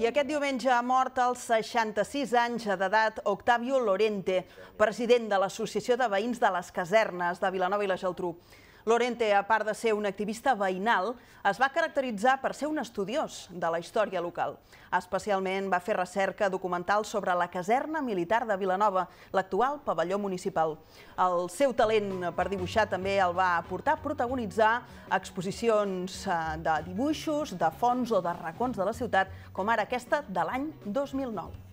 I aquest diumenge ha mort als 66 anys d'edat Octavio Lorente, president de l'Associació de Veïns de les Casernes de Vilanova i la Geltrú. Lorente, a part de ser un activista veïnal, es va caracteritzar per ser un estudiós de la història local. Especialment va fer recerca documental sobre la caserna militar de Vilanova, l'actual pavelló municipal. El seu talent per dibuixar també el va portar a protagonitzar exposicions eh, de dibuixos, de fons o de racons de la ciutat, com ara aquesta de l'any 2009.